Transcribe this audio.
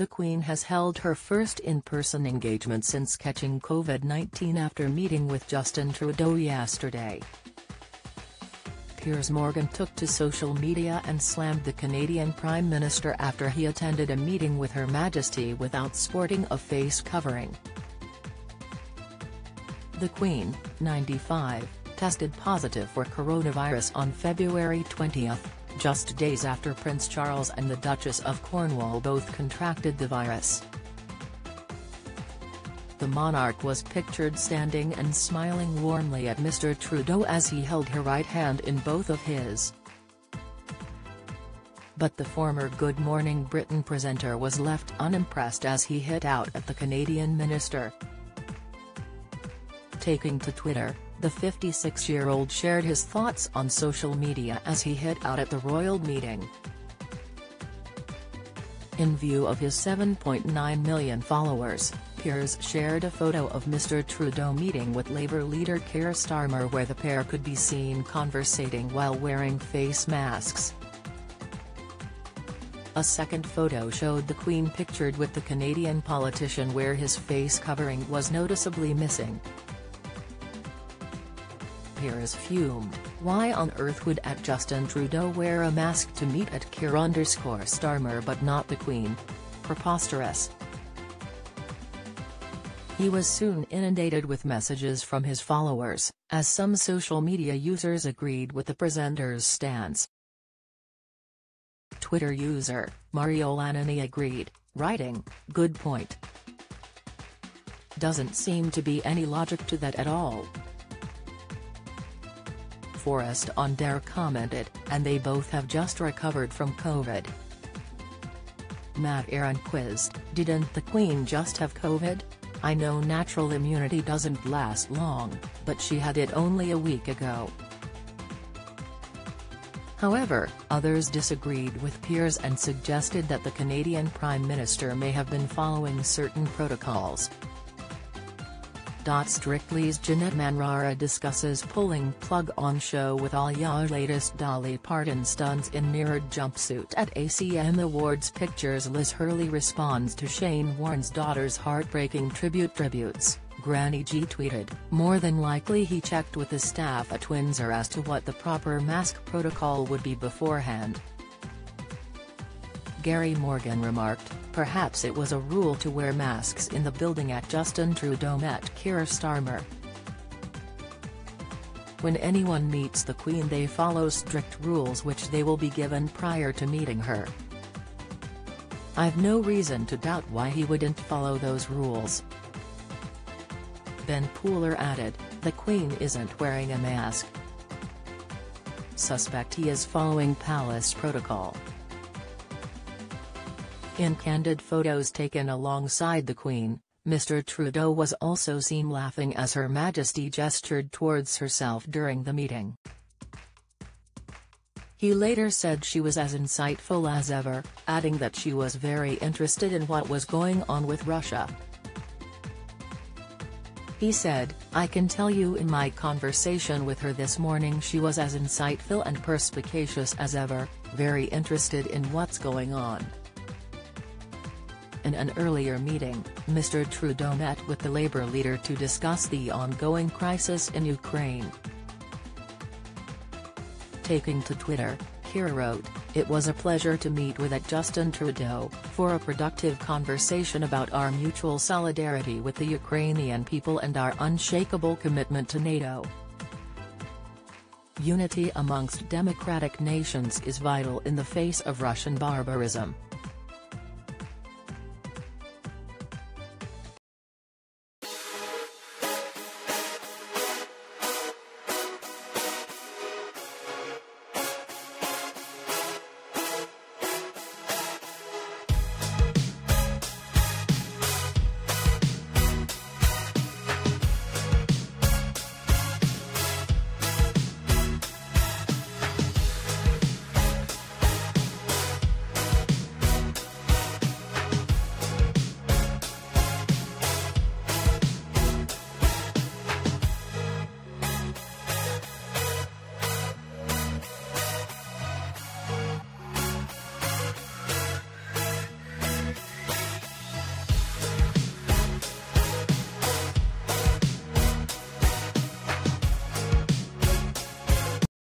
The Queen has held her first in-person engagement since catching COVID-19 after meeting with Justin Trudeau yesterday. Piers Morgan took to social media and slammed the Canadian Prime Minister after he attended a meeting with Her Majesty without sporting a face covering. The Queen, 95, tested positive for coronavirus on February 20, just days after Prince Charles and the Duchess of Cornwall both contracted the virus. The monarch was pictured standing and smiling warmly at Mr Trudeau as he held her right hand in both of his. But the former Good Morning Britain presenter was left unimpressed as he hit out at the Canadian minister. Taking to Twitter, the 56-year-old shared his thoughts on social media as he hit out at the royal meeting. In view of his 7.9 million followers, Piers shared a photo of Mr Trudeau meeting with Labour leader Keir Starmer where the pair could be seen conversating while wearing face masks. A second photo showed the Queen pictured with the Canadian politician where his face covering was noticeably missing. Piers fumed, why on earth would at Justin Trudeau wear a mask to meet at Keir underscore Starmer but not the Queen? Preposterous. He was soon inundated with messages from his followers, as some social media users agreed with the presenter's stance. Twitter user, Mario Lanini agreed, writing, good point. Doesn't seem to be any logic to that at all. Forrest on Dare commented, and they both have just recovered from COVID. Matt Aaron quizzed, didn't the Queen just have COVID? I know natural immunity doesn't last long, but she had it only a week ago. However, others disagreed with Piers and suggested that the Canadian Prime Minister may have been following certain protocols. Strictly's Janette Manrara discusses pulling plug on show with all your latest Dolly Parton stunts in mirrored jumpsuit at ACM Awards Pictures. Liz Hurley responds to Shane Warne's daughter's heartbreaking tribute tributes, Granny G tweeted, more than likely he checked with the staff. At Windsor as to what the proper mask protocol would be beforehand. Gary Morgan remarked, perhaps it was a rule to wear masks in the building at Justin Trudeau met Keir Starmer. When anyone meets the Queen they follow strict rules which they will be given prior to meeting her. I've no reason to doubt why he wouldn't follow those rules. Ben Pooler added, the Queen isn't wearing a mask. Suspect he is following palace protocol. In candid photos taken alongside the Queen, Mr. Trudeau was also seen laughing as Her Majesty gestured towards herself during the meeting. He later said she was as insightful as ever, adding that she was very interested in what was going on with Russia. He said, I can tell you in my conversation with her this morning she was as insightful and perspicacious as ever, very interested in what's going on. In an earlier meeting, Mr. Trudeau met with the Labour leader to discuss the ongoing crisis in Ukraine. Taking to Twitter, Keir wrote, It was a pleasure to meet with at Justin Trudeau, for a productive conversation about our mutual solidarity with the Ukrainian people and our unshakable commitment to NATO. Unity amongst democratic nations is vital in the face of Russian barbarism.